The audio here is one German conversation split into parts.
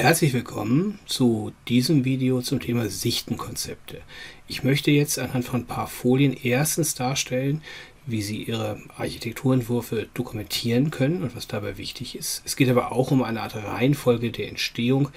Herzlich willkommen zu diesem Video zum Thema Sichtenkonzepte. Ich möchte jetzt anhand von ein paar Folien erstens darstellen, wie Sie Ihre Architekturentwürfe dokumentieren können und was dabei wichtig ist. Es geht aber auch um eine Art Reihenfolge der Entstehung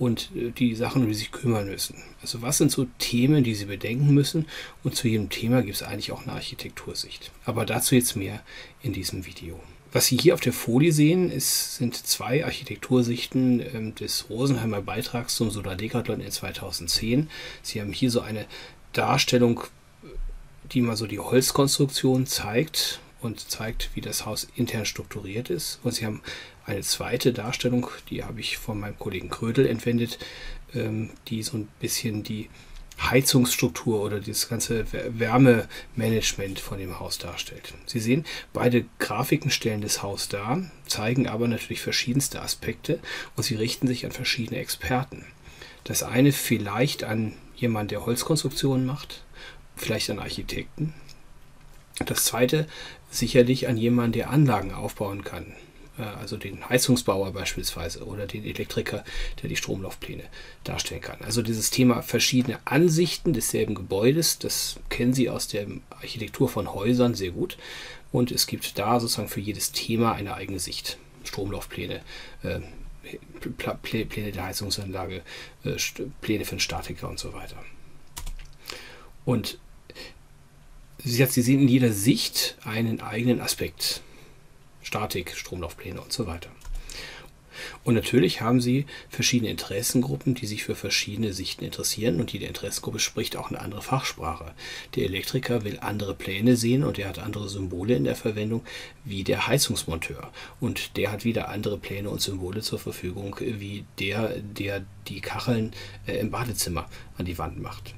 und äh, die Sachen, um die Sie sich kümmern müssen. Also was sind so Themen, die Sie bedenken müssen und zu jedem Thema gibt es eigentlich auch eine Architektursicht. Aber dazu jetzt mehr in diesem Video. Was Sie hier auf der Folie sehen, ist, sind zwei Architektursichten ähm, des Rosenheimer Beitrags zum Solar-Decathlon in 2010. Sie haben hier so eine Darstellung, die mal so die Holzkonstruktion zeigt und zeigt, wie das Haus intern strukturiert ist. Und Sie haben eine zweite Darstellung, die habe ich von meinem Kollegen Krödel entwendet, ähm, die so ein bisschen die Heizungsstruktur oder das ganze Wärmemanagement von dem Haus darstellt. Sie sehen, beide Grafiken stellen das Haus dar, zeigen aber natürlich verschiedenste Aspekte und sie richten sich an verschiedene Experten. Das eine vielleicht an jemanden, der Holzkonstruktionen macht, vielleicht an Architekten. Das zweite sicherlich an jemanden, der Anlagen aufbauen kann, also den Heizungsbauer beispielsweise oder den Elektriker, der die Stromlaufpläne darstellen kann. Also dieses Thema verschiedene Ansichten desselben Gebäudes, das kennen Sie aus der Architektur von Häusern sehr gut. Und es gibt da sozusagen für jedes Thema eine eigene Sicht. Stromlaufpläne, äh, Pläne der Heizungsanlage, äh, Pläne für den Statiker und so weiter. Und Sie sehen in jeder Sicht einen eigenen Aspekt. Statik, Stromlaufpläne und so weiter. Und natürlich haben Sie verschiedene Interessengruppen, die sich für verschiedene Sichten interessieren und jede Interessengruppe spricht auch eine andere Fachsprache. Der Elektriker will andere Pläne sehen und er hat andere Symbole in der Verwendung wie der Heizungsmonteur. Und der hat wieder andere Pläne und Symbole zur Verfügung wie der, der die Kacheln äh, im Badezimmer an die Wand macht.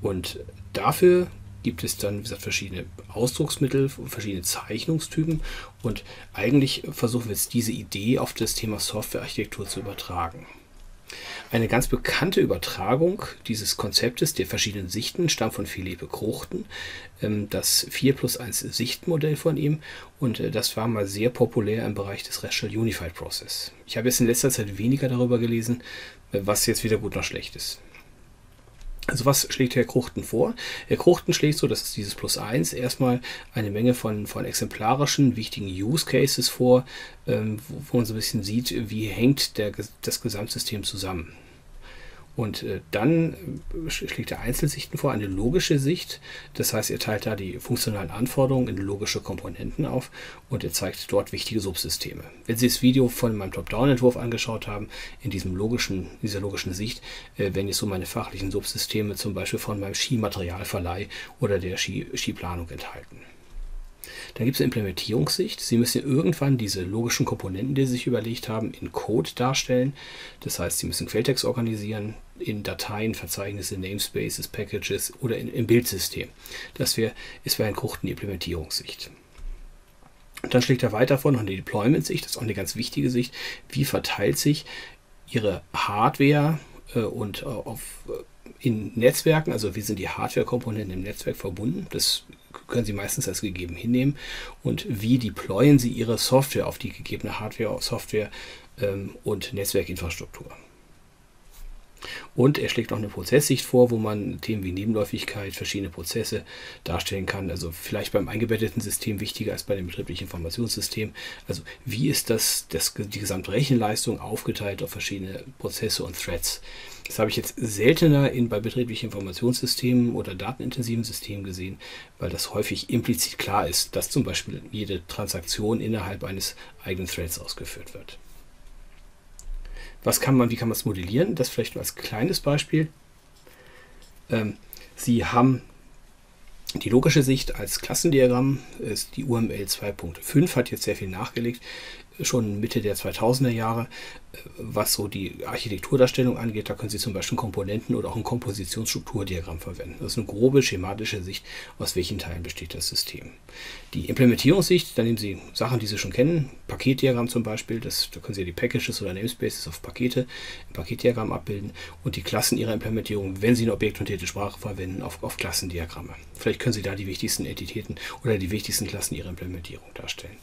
Und dafür gibt es dann, wie gesagt, verschiedene Ausdrucksmittel, verschiedene Zeichnungstypen und eigentlich versuchen wir jetzt diese Idee auf das Thema Softwarearchitektur zu übertragen. Eine ganz bekannte Übertragung dieses Konzeptes der verschiedenen Sichten stammt von Philippe Kruchten, ähm, das 4 plus 1 Sichtmodell von ihm und äh, das war mal sehr populär im Bereich des Rational Unified Process. Ich habe jetzt in letzter Zeit weniger darüber gelesen, äh, was jetzt wieder gut oder schlecht ist. Also was schlägt Herr Kruchten vor? Herr Kruchten schlägt so, das ist dieses Plus 1, erstmal eine Menge von, von exemplarischen, wichtigen Use Cases vor, ähm, wo, wo man so ein bisschen sieht, wie hängt der, das Gesamtsystem zusammen. Und äh, dann äh, schlägt er Einzelsichten vor, eine logische Sicht. Das heißt, er teilt da die funktionalen Anforderungen in logische Komponenten auf und er zeigt dort wichtige Subsysteme. Wenn Sie das Video von meinem Top-Down-Entwurf angeschaut haben, in diesem logischen, dieser logischen Sicht, äh, werden jetzt so meine fachlichen Subsysteme zum Beispiel von meinem Skimaterialverleih oder der Ski, Skiplanung enthalten. Dann gibt es eine Implementierungssicht. Sie müssen irgendwann diese logischen Komponenten, die Sie sich überlegt haben, in Code darstellen. Das heißt, Sie müssen Quelltext organisieren in Dateien, Verzeichnisse, Namespaces, Packages oder in, im Bildsystem. Das wär, ist bei Herrn Kruchten die Implementierungssicht. Und dann schlägt er weiter vor noch eine Deployment-Sicht, das ist auch eine ganz wichtige Sicht. Wie verteilt sich Ihre Hardware äh, und äh, auf, äh, in Netzwerken, also wie sind die Hardware-Komponenten im Netzwerk verbunden? Das können Sie meistens als gegeben hinnehmen. Und wie deployen Sie Ihre Software auf die gegebene Hardware, Software ähm, und Netzwerkinfrastruktur? Und er schlägt noch eine Prozesssicht vor, wo man Themen wie Nebenläufigkeit, verschiedene Prozesse darstellen kann. Also vielleicht beim eingebetteten System wichtiger als bei dem betrieblichen Informationssystem. Also wie ist das, das die gesamte Rechenleistung aufgeteilt auf verschiedene Prozesse und Threads? Das habe ich jetzt seltener in, bei betrieblichen Informationssystemen oder datenintensiven Systemen gesehen, weil das häufig implizit klar ist, dass zum Beispiel jede Transaktion innerhalb eines eigenen Threads ausgeführt wird. Was kann man, wie kann man es modellieren? Das vielleicht nur als kleines Beispiel. Ähm, Sie haben die logische Sicht als Klassendiagramm. Ist die UML 2.5 hat jetzt sehr viel nachgelegt schon Mitte der 2000er Jahre, äh, was so die Architekturdarstellung angeht. Da können Sie zum Beispiel Komponenten oder auch ein Kompositionsstrukturdiagramm verwenden. Das ist eine grobe schematische Sicht, aus welchen Teilen besteht das System. Die Implementierungssicht, da nehmen Sie Sachen, die Sie schon kennen, Paketdiagramm zum Beispiel, das, da können Sie die Packages oder Namespaces auf Pakete im Paketdiagramm abbilden und die Klassen Ihrer Implementierung, wenn Sie eine objektorientierte Sprache verwenden, auf, auf Klassendiagramme. Vielleicht können Sie da die wichtigsten Entitäten oder die wichtigsten Klassen Ihrer Implementierung darstellen.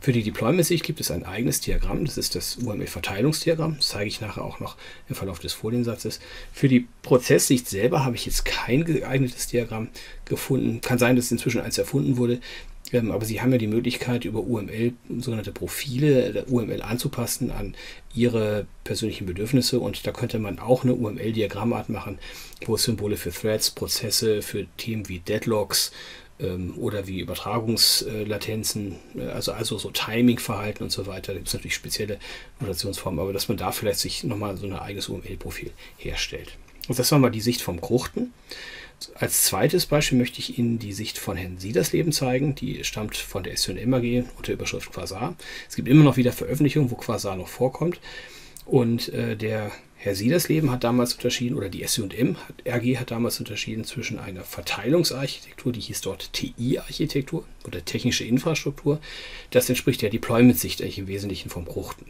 Für die Deployment-Sicht gibt es ein eigenes Diagramm, das ist das UML-Verteilungsdiagramm, das zeige ich nachher auch noch im Verlauf des Foliensatzes. Für die Prozesssicht selber habe ich jetzt kein geeignetes Diagramm gefunden. Kann sein, dass inzwischen eins erfunden wurde, ähm, aber Sie haben ja die Möglichkeit, über UML sogenannte Profile der UML anzupassen an Ihre persönlichen Bedürfnisse und da könnte man auch eine UML-Diagrammart machen, wo Symbole für Threads, Prozesse, für Themen wie Deadlocks, ähm, oder wie Übertragungslatenzen, äh, also, also so Timing-Verhalten und so weiter. Da gibt es natürlich spezielle Notationsformen, aber dass man da vielleicht sich nochmal so ein eigenes UML-Profil herstellt. Und das war mal die Sicht vom Kruchten. Als zweites Beispiel möchte ich Ihnen die Sicht von Herrn Siedersleben zeigen. Die stammt von der S&M AG unter Überschrift Quasar. Es gibt immer noch wieder Veröffentlichungen, wo Quasar noch vorkommt. Und äh, der Herr Siedersleben hat damals unterschieden, oder die S&M RG hat damals unterschieden zwischen einer Verteilungsarchitektur, die hieß dort TI-Architektur oder technische Infrastruktur. Das entspricht der Deployment-Sicht eigentlich im Wesentlichen vom Kruchten.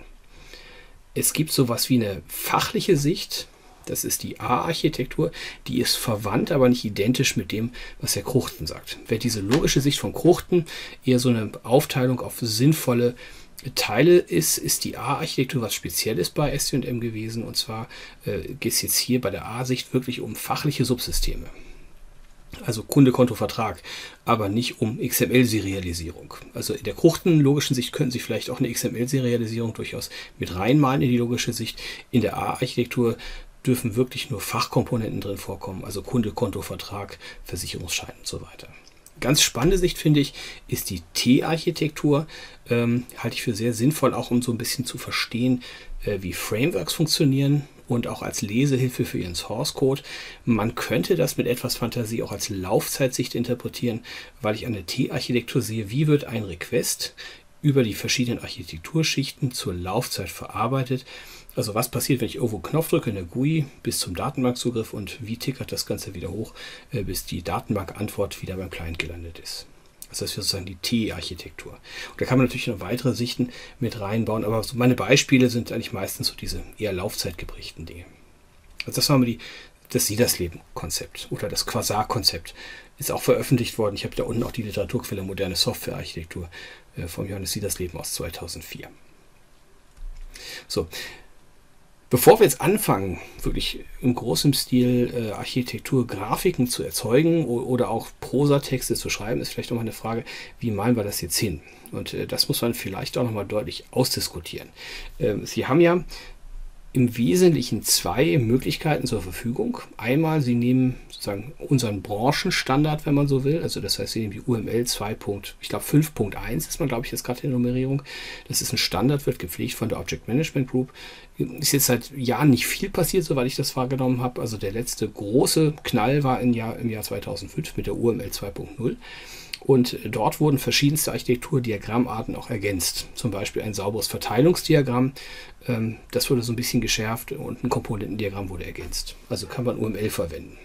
Es gibt sowas wie eine fachliche Sicht, das ist die A-Architektur, die ist verwandt, aber nicht identisch mit dem, was der Kruchten sagt. Wer diese logische Sicht vom Kruchten eher so eine Aufteilung auf sinnvolle Teile ist, ist die A-Architektur was Spezielles bei STM gewesen. Und zwar äh, geht es jetzt hier bei der A-Sicht wirklich um fachliche Subsysteme. Also Kunde, Konto, Vertrag, aber nicht um XML-Serialisierung. Also in der kruchten logischen Sicht könnten Sie vielleicht auch eine XML-Serialisierung durchaus mit reinmalen in die logische Sicht. In der A-Architektur dürfen wirklich nur Fachkomponenten drin vorkommen, also Kunde, Konto, Vertrag, Versicherungsschein und so weiter. Ganz spannende Sicht finde ich, ist die T-Architektur. Ähm, halte ich für sehr sinnvoll, auch um so ein bisschen zu verstehen, äh, wie Frameworks funktionieren und auch als Lesehilfe für Ihren Source Code. Man könnte das mit etwas Fantasie auch als Laufzeitsicht interpretieren, weil ich an der T-Architektur sehe, wie wird ein Request über die verschiedenen Architekturschichten zur Laufzeit verarbeitet also was passiert, wenn ich irgendwo einen Knopf drücke in der GUI bis zum Datenbankzugriff und wie tickert das Ganze wieder hoch, äh, bis die Datenbankantwort wieder beim Client gelandet ist. Also das ist sozusagen die T-Architektur. Da kann man natürlich noch weitere Sichten mit reinbauen, aber so meine Beispiele sind eigentlich meistens so diese eher laufzeitgeprägten Dinge. Also das war mal die, das Siedersleben-Konzept oder das Quasar-Konzept. Ist auch veröffentlicht worden. Ich habe da unten auch die Literaturquelle Moderne Softwarearchitektur äh, vom Johannes Siedersleben aus 2004. So, Bevor wir jetzt anfangen, wirklich im großen Stil äh, Architektur, Grafiken zu erzeugen oder auch Prosatexte zu schreiben, ist vielleicht nochmal eine Frage, wie malen wir das jetzt hin? Und äh, das muss man vielleicht auch nochmal deutlich ausdiskutieren. Ähm, Sie haben ja im Wesentlichen zwei Möglichkeiten zur Verfügung. Einmal, Sie nehmen sozusagen unseren Branchenstandard, wenn man so will. Also das heißt, Sie nehmen die UML 2. Ich glaube 5.1 ist man, glaube ich, jetzt gerade in der Nummerierung. Das ist ein Standard, wird gepflegt von der Object Management Group. Ist jetzt seit Jahren nicht viel passiert, soweit ich das wahrgenommen habe. Also der letzte große Knall war im Jahr, im Jahr 2005 mit der UML 2.0. Und dort wurden verschiedenste Architekturdiagrammarten auch ergänzt. Zum Beispiel ein sauberes Verteilungsdiagramm. Ähm, das wurde so ein bisschen geschärft und ein Komponentendiagramm wurde ergänzt. Also kann man UML verwenden.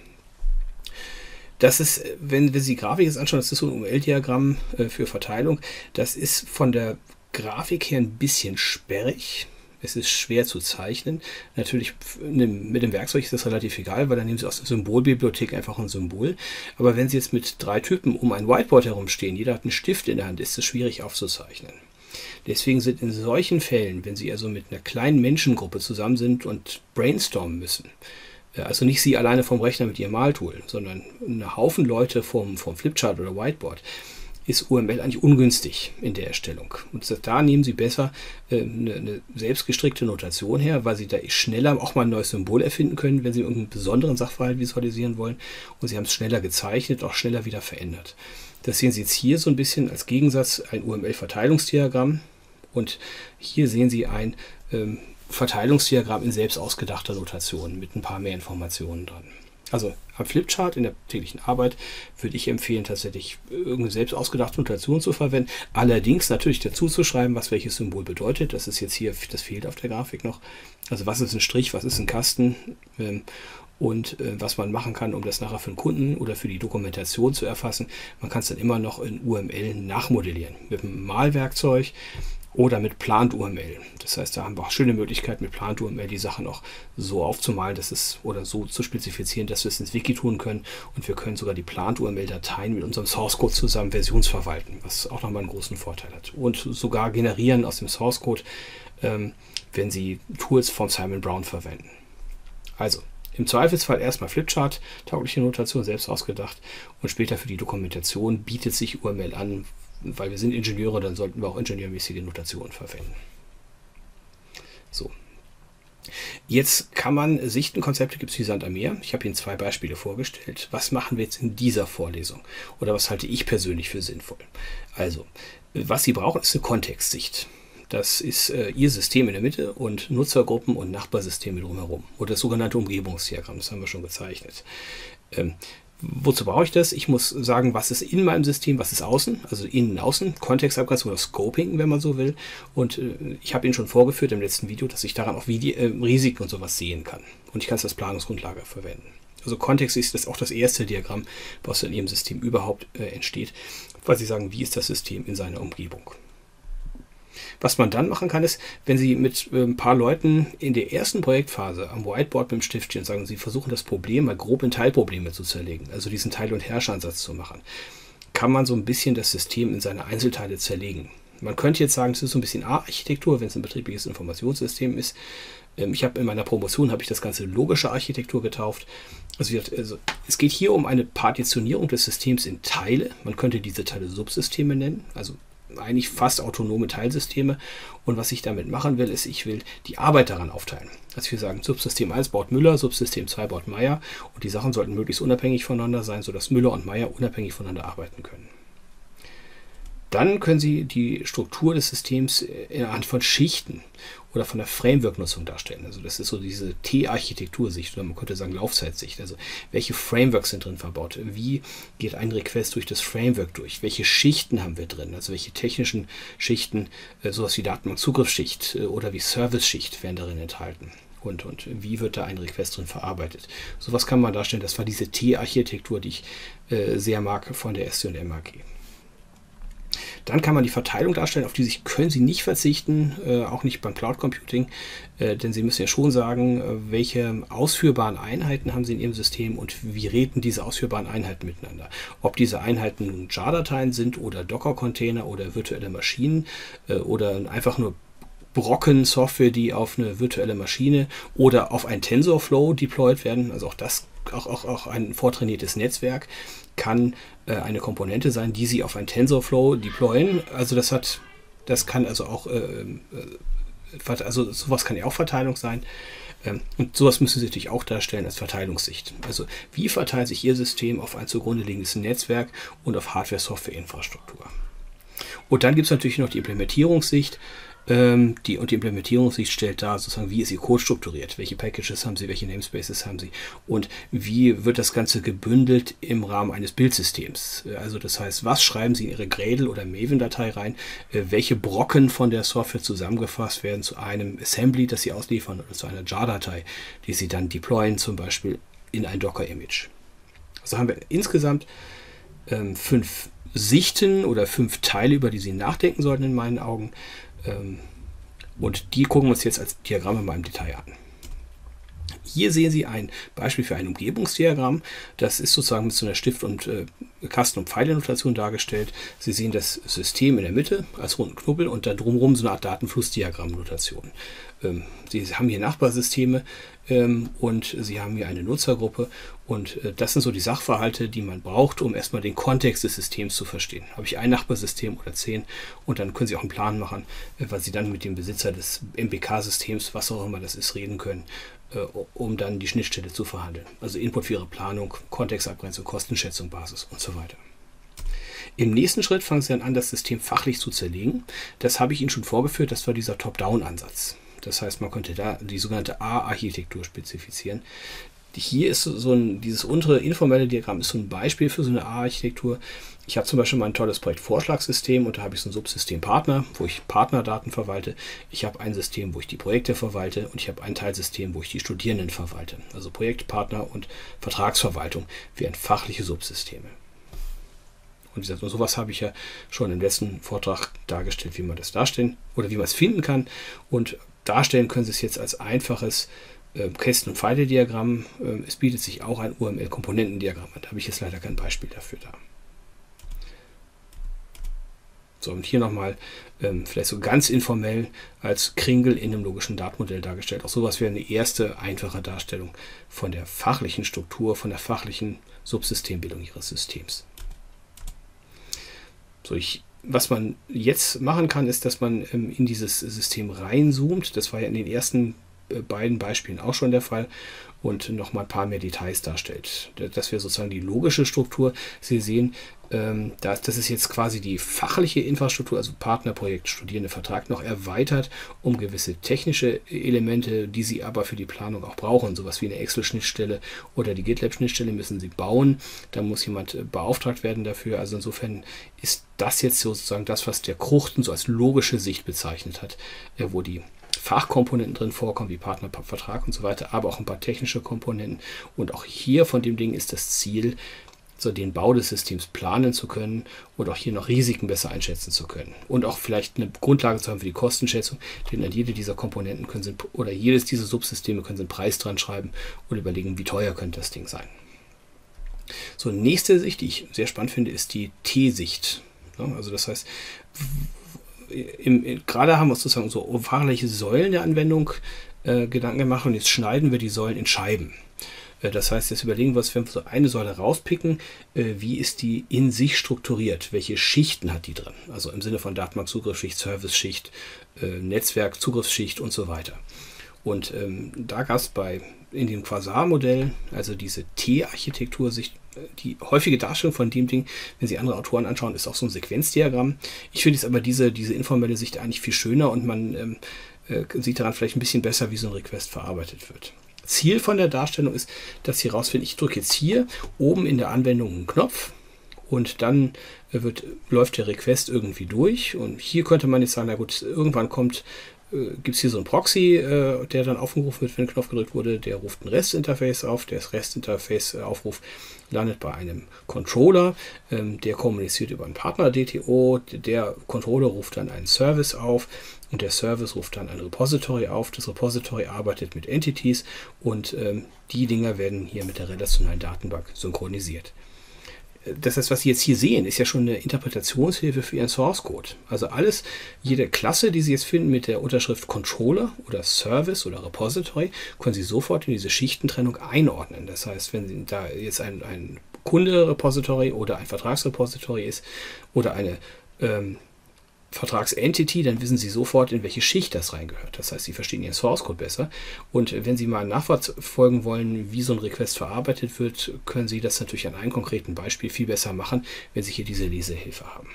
Das ist, wenn wir die Grafik jetzt anschauen, das ist so ein UML-Diagramm äh, für Verteilung. Das ist von der Grafik her ein bisschen sperrig. Es ist schwer zu zeichnen. Natürlich mit dem Werkzeug ist das relativ egal, weil dann nehmen Sie aus der Symbolbibliothek einfach ein Symbol. Aber wenn Sie jetzt mit drei Typen um ein Whiteboard herumstehen, jeder hat einen Stift in der Hand, ist es schwierig aufzuzeichnen. Deswegen sind in solchen Fällen, wenn Sie also mit einer kleinen Menschengruppe zusammen sind und brainstormen müssen, äh, also nicht Sie alleine vom Rechner mit Ihrem Maltool, sondern ein Haufen Leute vom, vom Flipchart oder Whiteboard, ist UML eigentlich ungünstig in der Erstellung. Und da nehmen Sie besser äh, eine, eine selbstgestrickte Notation her, weil Sie da schneller auch mal ein neues Symbol erfinden können, wenn Sie irgendeinen besonderen Sachverhalt visualisieren wollen. Und Sie haben es schneller gezeichnet, auch schneller wieder verändert. Das sehen Sie jetzt hier so ein bisschen als Gegensatz ein UML-Verteilungsdiagramm. Und hier sehen Sie ein ähm, Verteilungsdiagramm in selbst ausgedachter Notation mit ein paar mehr Informationen dran. Also am Flipchart in der täglichen Arbeit würde ich empfehlen, tatsächlich irgendeine selbst ausgedachte Notation zu verwenden. Allerdings natürlich dazu zu schreiben, was welches Symbol bedeutet. Das ist jetzt hier, das fehlt auf der Grafik noch. Also was ist ein Strich, was ist ein Kasten ähm, und äh, was man machen kann, um das nachher für den Kunden oder für die Dokumentation zu erfassen. Man kann es dann immer noch in UML nachmodellieren mit einem Malwerkzeug oder mit Plant-UML. Das heißt, da haben wir auch schöne Möglichkeiten, mit Plant-UML die Sachen auch so aufzumalen, dass es oder so zu spezifizieren, dass wir es ins Wiki tun können. Und wir können sogar die Plant-UML-Dateien mit unserem Source-Code zusammen versionsverwalten, was auch nochmal einen großen Vorteil hat. Und sogar generieren aus dem Source-Code, ähm, wenn Sie Tools von Simon Brown verwenden. Also, im Zweifelsfall erstmal Flipchart, taugliche Notation selbst ausgedacht und später für die Dokumentation bietet sich UML an, weil wir sind Ingenieure, dann sollten wir auch ingenieurmäßige Notationen verwenden. So. Jetzt kann man Sichtenkonzepte, gibt es wie Sand am Meer. Ich habe Ihnen zwei Beispiele vorgestellt. Was machen wir jetzt in dieser Vorlesung? Oder was halte ich persönlich für sinnvoll? Also, was Sie brauchen, ist eine Kontextsicht. Das ist äh, Ihr System in der Mitte und Nutzergruppen und Nachbarsysteme drumherum. Oder das sogenannte Umgebungsdiagramm, das haben wir schon gezeichnet. Ähm, Wozu brauche ich das? Ich muss sagen, was ist in meinem System, was ist außen, also innen, außen, Kontextabgrenzung oder Scoping, wenn man so will. Und äh, ich habe Ihnen schon vorgeführt im letzten Video, dass ich daran auch Vide äh, Risiken und sowas sehen kann. Und ich kann es als Planungsgrundlage verwenden. Also Kontext ist das auch das erste Diagramm, was in Ihrem System überhaupt äh, entsteht, weil Sie sagen, wie ist das System in seiner Umgebung. Was man dann machen kann, ist, wenn Sie mit äh, ein paar Leuten in der ersten Projektphase am Whiteboard mit dem Stift stehen und sagen, Sie versuchen das Problem mal grob in Teilprobleme zu zerlegen, also diesen Teil- und Herrscheransatz zu machen, kann man so ein bisschen das System in seine Einzelteile zerlegen. Man könnte jetzt sagen, es ist so ein bisschen A-Architektur, wenn es ein betriebliches Informationssystem ist. Ähm, ich habe in meiner Promotion habe ich das Ganze logische Architektur getauft. Also, also, es geht hier um eine Partitionierung des Systems in Teile. Man könnte diese Teile Subsysteme nennen. Also eigentlich fast autonome Teilsysteme. Und was ich damit machen will, ist, ich will die Arbeit daran aufteilen. Also wir sagen, Subsystem 1 baut Müller, Subsystem 2 baut Meier und die Sachen sollten möglichst unabhängig voneinander sein, sodass Müller und Meier unabhängig voneinander arbeiten können. Dann können Sie die Struktur des Systems anhand von Schichten oder von der Framework-Nutzung darstellen. Also das ist so diese T-Architektur-Sicht oder man könnte sagen Laufzeitsicht. Also welche Frameworks sind drin verbaut? Wie geht ein Request durch das Framework durch? Welche Schichten haben wir drin? Also welche technischen Schichten, äh, sowas wie Datenbank-Zugriffsschicht äh, oder wie Service-Schicht werden darin enthalten? Und, und wie wird da ein Request drin verarbeitet? Sowas kann man darstellen. Das war diese T-Architektur, die ich äh, sehr mag von der SC und MAG. Dann kann man die Verteilung darstellen, auf die sich können Sie nicht verzichten, äh, auch nicht beim Cloud Computing, äh, denn Sie müssen ja schon sagen, äh, welche ausführbaren Einheiten haben Sie in Ihrem System und wie reden diese ausführbaren Einheiten miteinander. Ob diese Einheiten nun JAR-Dateien sind oder Docker-Container oder virtuelle Maschinen äh, oder einfach nur Brocken Software, die auf eine virtuelle Maschine oder auf ein TensorFlow deployed werden. Also auch das, auch, auch, auch ein vortrainiertes Netzwerk kann äh, eine Komponente sein, die Sie auf ein TensorFlow deployen. Also das hat, das kann also auch, äh, äh, also sowas kann ja auch Verteilung sein. Ähm, und sowas müssen Sie natürlich auch darstellen als Verteilungssicht. Also wie verteilt sich Ihr System auf ein zugrunde liegendes Netzwerk und auf Hardware-Software-Infrastruktur? Und dann gibt es natürlich noch die Implementierungssicht. Ähm, die, und die Implementierungssicht stellt dar, sozusagen, wie ist Ihr Code strukturiert, welche Packages haben Sie, welche Namespaces haben Sie und wie wird das Ganze gebündelt im Rahmen eines Bildsystems. Also das heißt, was schreiben Sie in Ihre Gradle- oder Maven-Datei rein, äh, welche Brocken von der Software zusammengefasst werden zu einem Assembly, das Sie ausliefern oder zu einer JAR-Datei, die Sie dann deployen, zum Beispiel in ein Docker-Image. Also haben wir insgesamt ähm, fünf Sichten oder fünf Teile, über die Sie nachdenken sollten in meinen Augen. Ähm, und die gucken wir uns jetzt als Diagramme mal im Detail an. Hier sehen Sie ein Beispiel für ein Umgebungsdiagramm. Das ist sozusagen mit so einer Stift- und äh, Kasten- und Pfeile-Notation dargestellt. Sie sehen das System in der Mitte als runden Knubbel und da drumherum so eine Art Datenflussdiagramm-Notation. Ähm, Sie haben hier Nachbarsysteme ähm, und Sie haben hier eine Nutzergruppe und äh, das sind so die Sachverhalte, die man braucht, um erstmal den Kontext des Systems zu verstehen. Habe ich ein Nachbarsystem oder zehn und dann können Sie auch einen Plan machen, äh, weil Sie dann mit dem Besitzer des MBK-Systems, was auch immer das ist, reden können, äh, um dann die Schnittstelle zu verhandeln. Also Input für Ihre Planung, Kontextabgrenzung, Kostenschätzung, Basis und so weiter. Im nächsten Schritt fangen Sie dann an, das System fachlich zu zerlegen. Das habe ich Ihnen schon vorgeführt, das war dieser Top-Down-Ansatz. Das heißt, man könnte da die sogenannte A-Architektur spezifizieren. Hier ist so ein, dieses untere informelle Diagramm ist so ein Beispiel für so eine A-Architektur. Ich habe zum Beispiel mein tolles Projekt Vorschlagssystem und da habe ich so ein Subsystem Partner, wo ich Partnerdaten verwalte. Ich habe ein System, wo ich die Projekte verwalte und ich habe ein Teilsystem, wo ich die Studierenden verwalte. Also Projekt, Partner und Vertragsverwaltung wären fachliche Subsysteme. Und, gesagt, und sowas habe ich ja schon im letzten Vortrag dargestellt, wie man das darstellen oder wie man es finden kann. Und darstellen können Sie es jetzt als einfaches äh, Kästen- und Pfeile-Diagramm. Äh, es bietet sich auch ein UML-Komponentendiagramm an. Da habe ich jetzt leider kein Beispiel dafür da. So, und hier nochmal ähm, vielleicht so ganz informell als Kringel in einem logischen Datenmodell dargestellt. Auch sowas wäre eine erste einfache Darstellung von der fachlichen Struktur, von der fachlichen Subsystembildung Ihres Systems. So, ich, was man jetzt machen kann, ist, dass man ähm, in dieses System reinzoomt. Das war ja in den ersten beiden Beispielen auch schon der Fall und noch mal ein paar mehr Details darstellt. Das wäre sozusagen die logische Struktur. Sie sehen, ähm, das, ist jetzt quasi die fachliche Infrastruktur, also Partnerprojekt, Studierende, Vertrag noch erweitert um gewisse technische Elemente, die Sie aber für die Planung auch brauchen. Sowas wie eine Excel-Schnittstelle oder die GitLab-Schnittstelle müssen Sie bauen. Da muss jemand äh, beauftragt werden dafür. Also insofern ist das jetzt sozusagen das, was der Kruchten so als logische Sicht bezeichnet hat, äh, wo die Fachkomponenten drin vorkommen, wie Partnervertrag und so weiter, aber auch ein paar technische Komponenten. Und auch hier von dem Ding ist das Ziel, so den Bau des Systems planen zu können und auch hier noch Risiken besser einschätzen zu können. Und auch vielleicht eine Grundlage zu haben für die Kostenschätzung, denn an jede dieser Komponenten können Sie, oder jedes dieser Subsysteme können Sie einen Preis dran schreiben und überlegen, wie teuer könnte das Ding sein. So, nächste Sicht, die ich sehr spannend finde, ist die T-Sicht. Also das heißt, im, gerade haben wir uns sozusagen so fachliche Säulen der Anwendung äh, Gedanken gemacht und jetzt schneiden wir die Säulen in Scheiben. Äh, das heißt, jetzt überlegen wir uns, wenn wir so eine Säule rauspicken, äh, wie ist die in sich strukturiert? Welche Schichten hat die drin? Also im Sinne von Datenbank-Zugriffsschicht, Service-Schicht, äh, Netzwerk-Zugriffsschicht und so weiter. Und ähm, da gab es bei in dem Quasar-Modell, also diese T-Architektur-Sicht, die häufige Darstellung von dem Ding, wenn Sie andere Autoren anschauen, ist auch so ein Sequenzdiagramm. Ich finde jetzt aber diese, diese informelle Sicht eigentlich viel schöner und man ähm, äh, sieht daran vielleicht ein bisschen besser, wie so ein Request verarbeitet wird. Ziel von der Darstellung ist, dass Sie herausfinden, ich drücke jetzt hier oben in der Anwendung einen Knopf und dann äh, wird, läuft der Request irgendwie durch. Und hier könnte man jetzt sagen, na gut, irgendwann kommt äh, gibt es hier so einen Proxy, äh, der dann aufgerufen wird, wenn ein Knopf gedrückt wurde. Der ruft ein REST-Interface auf. Der REST-Interface-Aufruf landet bei einem Controller. Ähm, der kommuniziert über einen Partner-DTO. Der Controller ruft dann einen Service auf und der Service ruft dann ein Repository auf. Das Repository arbeitet mit Entities und ähm, die Dinger werden hier mit der relationalen Datenbank synchronisiert das heißt, was Sie jetzt hier sehen, ist ja schon eine Interpretationshilfe für Ihren Source Code. Also alles, jede Klasse, die Sie jetzt finden mit der Unterschrift Controller oder Service oder Repository, können Sie sofort in diese Schichtentrennung einordnen. Das heißt, wenn Sie da jetzt ein, ein Kunde-Repository oder ein Vertragsrepository ist oder eine ähm, Vertragsentity, dann wissen Sie sofort, in welche Schicht das reingehört. Das heißt, Sie verstehen Ihren Source Code besser. Und wenn Sie mal nachverfolgen wollen, wie so ein Request verarbeitet wird, können Sie das natürlich an einem konkreten Beispiel viel besser machen, wenn Sie hier diese Lesehilfe haben.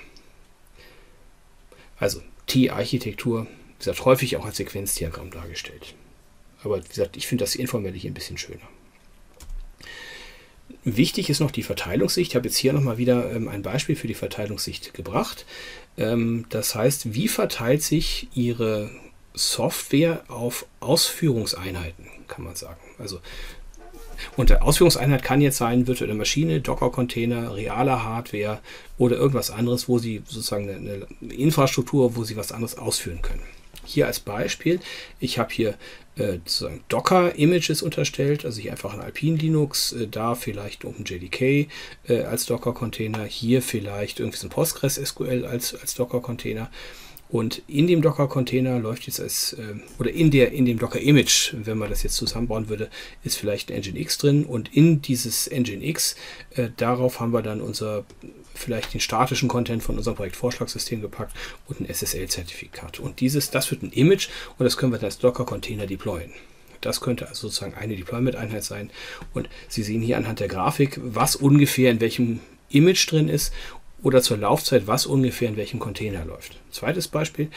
Also T-Architektur, wie gesagt, häufig auch als Sequenzdiagramm dargestellt. Aber wie gesagt, ich finde das informell hier ein bisschen schöner. Wichtig ist noch die Verteilungssicht. Ich habe jetzt hier nochmal wieder ähm, ein Beispiel für die Verteilungssicht gebracht. Ähm, das heißt, wie verteilt sich Ihre Software auf Ausführungseinheiten, kann man sagen. Also und Ausführungseinheit kann jetzt sein virtuelle Maschine, Docker-Container, reale Hardware oder irgendwas anderes, wo Sie sozusagen eine Infrastruktur, wo Sie was anderes ausführen können. Hier als Beispiel, ich habe hier äh, Docker-Images unterstellt, also hier einfach ein Alpine Linux, äh, da vielleicht OpenJDK äh, als Docker-Container, hier vielleicht irgendwie so ein Postgres SQL als, als Docker-Container. Und in dem Docker-Container läuft jetzt als, äh, oder in, der, in dem Docker-Image, wenn man das jetzt zusammenbauen würde, ist vielleicht ein Nginx drin. Und in dieses Nginx, äh, darauf haben wir dann unser, vielleicht den statischen Content von unserem Projektvorschlagssystem gepackt und ein SSL-Zertifikat. Und dieses, das wird ein Image und das können wir dann als Docker-Container deployen. Das könnte also sozusagen eine Deployment-Einheit sein. Und Sie sehen hier anhand der Grafik, was ungefähr in welchem Image drin ist oder zur Laufzeit, was ungefähr in welchem Container läuft. Zweites Beispiel.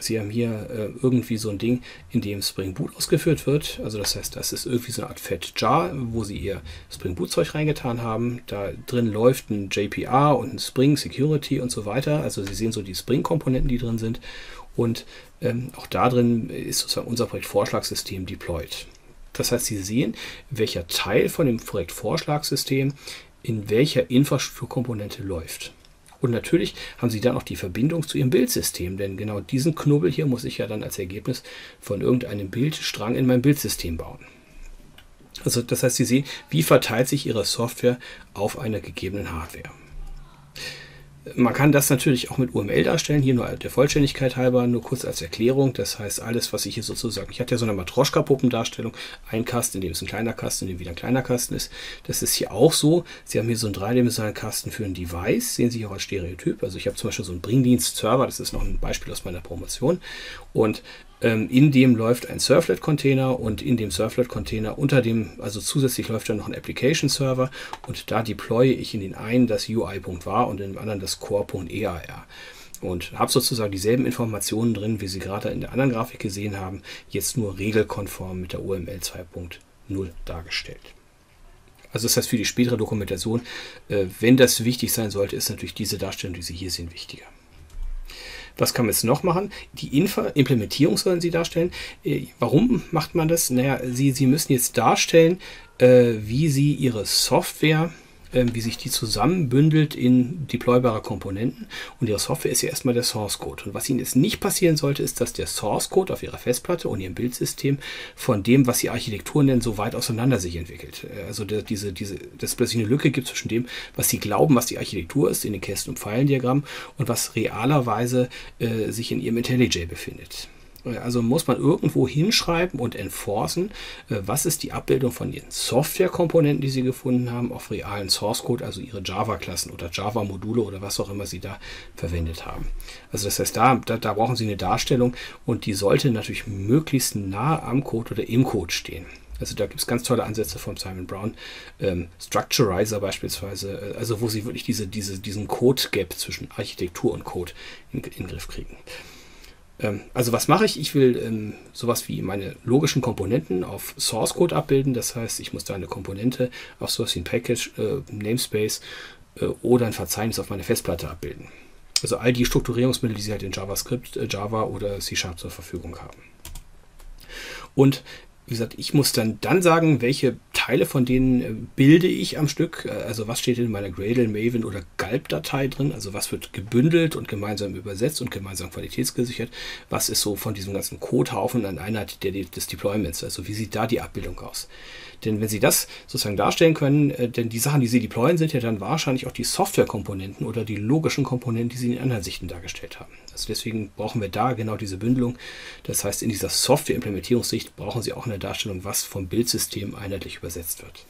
Sie haben hier äh, irgendwie so ein Ding, in dem Spring Boot ausgeführt wird. Also das heißt, das ist irgendwie so eine Art Fat Jar, wo Sie Ihr Spring Boot Zeug reingetan haben. Da drin läuft ein JPR und ein Spring Security und so weiter. Also Sie sehen so die Spring Komponenten, die drin sind. Und ähm, auch da drin ist sozusagen unser Projektvorschlagssystem deployed. Das heißt, Sie sehen, welcher Teil von dem Projektvorschlagssystem in welcher Infrastrukturkomponente läuft. Und natürlich haben Sie dann auch die Verbindung zu Ihrem Bildsystem, denn genau diesen Knubbel hier muss ich ja dann als Ergebnis von irgendeinem Bildstrang in mein Bildsystem bauen. Also das heißt, Sie sehen, wie verteilt sich Ihre Software auf einer gegebenen Hardware. Man kann das natürlich auch mit UML darstellen, hier nur der Vollständigkeit halber, nur kurz als Erklärung. Das heißt, alles, was ich hier sozusagen, ich hatte ja so eine Matroschka-Puppendarstellung, ein Kasten, in dem es ein kleiner Kasten, in dem wieder ein kleiner Kasten ist. Das ist hier auch so. Sie haben hier so einen dreidimensionalen Kasten für ein Device, sehen Sie hier auch als Stereotyp. Also ich habe zum Beispiel so einen Bringdienst-Server, das ist noch ein Beispiel aus meiner Promotion. Und in dem läuft ein Surflet-Container und in dem Surflet-Container unter dem, also zusätzlich läuft dann noch ein Application-Server und da deploye ich in den einen das UI.var und in dem anderen das Core.ear. Und habe sozusagen dieselben Informationen drin, wie Sie gerade in der anderen Grafik gesehen haben, jetzt nur regelkonform mit der UML 2.0 dargestellt. Also das heißt für die spätere Dokumentation, äh, wenn das wichtig sein sollte, ist natürlich diese Darstellung, die Sie hier sehen, wichtiger. Was kann man jetzt noch machen? Die Info Implementierung sollen Sie darstellen. Äh, warum macht man das? Naja, Sie, Sie müssen jetzt darstellen, äh, wie Sie Ihre Software wie sich die zusammenbündelt in deploybare Komponenten. Und Ihre Software ist ja erstmal der Source Code. Und was Ihnen jetzt nicht passieren sollte, ist, dass der Source Code auf Ihrer Festplatte und Ihrem Bildsystem von dem, was die Architektur nennen, so weit auseinander sich entwickelt. Äh, also der, diese, diese, dass es plötzlich eine Lücke gibt zwischen dem, was Sie glauben, was die Architektur ist, in den Kästen- und Pfeilendiagrammen und was realerweise äh, sich in Ihrem IntelliJ befindet. Also muss man irgendwo hinschreiben und enforcen, äh, was ist die Abbildung von Ihren Softwarekomponenten, die Sie gefunden haben, auf realen Source Code, also Ihre Java-Klassen oder Java-Module oder was auch immer Sie da verwendet haben. Also das heißt, da, da, da brauchen Sie eine Darstellung und die sollte natürlich möglichst nah am Code oder im Code stehen. Also da gibt es ganz tolle Ansätze von Simon Brown, ähm, Structurizer beispielsweise, äh, also wo Sie wirklich diese, diese, diesen Code-Gap zwischen Architektur und Code in, in den Griff kriegen. Ähm, also was mache ich? Ich will ähm, sowas wie meine logischen Komponenten auf Source Code abbilden. Das heißt, ich muss da eine Komponente auf sowas wie ein Package, äh, Namespace äh, oder ein Verzeichnis auf meine Festplatte abbilden. Also all die Strukturierungsmittel, die Sie halt in JavaScript, äh, Java oder C Sharp zur Verfügung haben. Und wie gesagt, ich muss dann, dann sagen, welche Teile von denen äh, bilde ich am Stück. Äh, also was steht in meiner Gradle, Maven oder Galb-Datei drin. Also was wird gebündelt und gemeinsam übersetzt und gemeinsam qualitätsgesichert. Was ist so von diesem ganzen Codehaufen an Einheit der, des Deployments. Also wie sieht da die Abbildung aus. Denn wenn Sie das sozusagen darstellen können, äh, denn die Sachen, die Sie deployen, sind ja dann wahrscheinlich auch die Softwarekomponenten oder die logischen Komponenten, die Sie in anderen Sichten dargestellt haben. Also deswegen brauchen wir da genau diese Bündelung. Das heißt, in dieser Software-Implementierungssicht brauchen Sie auch eine Darstellung, was vom Bildsystem einheitlich übersetzt wird.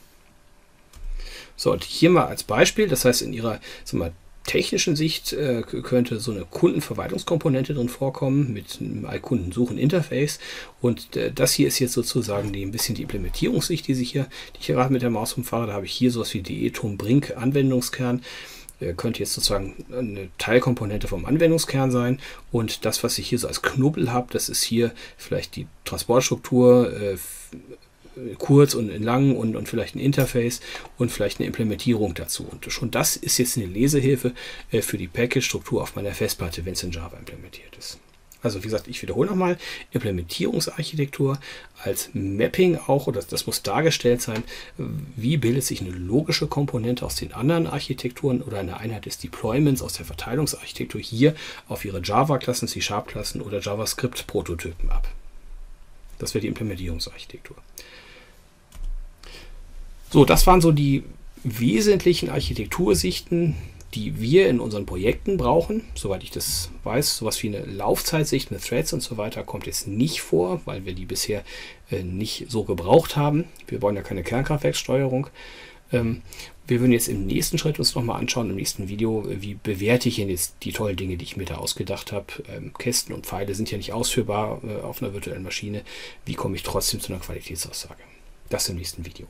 So, und hier mal als Beispiel, das heißt, in Ihrer sagen wir, technischen Sicht äh, könnte so eine Kundenverwaltungskomponente drin vorkommen mit einem Kundensuchen-Interface. Und äh, das hier ist jetzt sozusagen die, ein bisschen die Implementierungssicht, die, sich hier, die ich hier gerade mit der Maus rumfahre. Da habe ich hier sowas wie die Eton Brink Anwendungskern. Äh, könnte jetzt sozusagen eine Teilkomponente vom Anwendungskern sein. Und das, was ich hier so als Knubbel habe, das ist hier vielleicht die Transportstruktur äh, kurz und in lang und, und vielleicht ein Interface und vielleicht eine Implementierung dazu. Und schon das ist jetzt eine Lesehilfe äh, für die Package-Struktur auf meiner Festplatte, wenn es in Java implementiert ist. Also wie gesagt, ich wiederhole nochmal, Implementierungsarchitektur als Mapping auch, oder das muss dargestellt sein, wie bildet sich eine logische Komponente aus den anderen Architekturen oder eine Einheit des Deployments aus der Verteilungsarchitektur hier auf ihre Java-Klassen, C-Sharp-Klassen oder JavaScript-Prototypen ab. Das wäre die Implementierungsarchitektur. So, das waren so die wesentlichen Architektursichten, die wir in unseren Projekten brauchen. Soweit ich das weiß, sowas wie eine Laufzeitsicht mit Threads und so weiter kommt jetzt nicht vor, weil wir die bisher äh, nicht so gebraucht haben. Wir wollen ja keine Kernkraftwerkssteuerung. Ähm, wir würden jetzt im nächsten Schritt uns nochmal anschauen, im nächsten Video, wie bewerte ich denn jetzt die tollen Dinge, die ich mir da ausgedacht habe. Ähm, Kästen und Pfeile sind ja nicht ausführbar äh, auf einer virtuellen Maschine. Wie komme ich trotzdem zu einer Qualitätsaussage? Das im nächsten Video.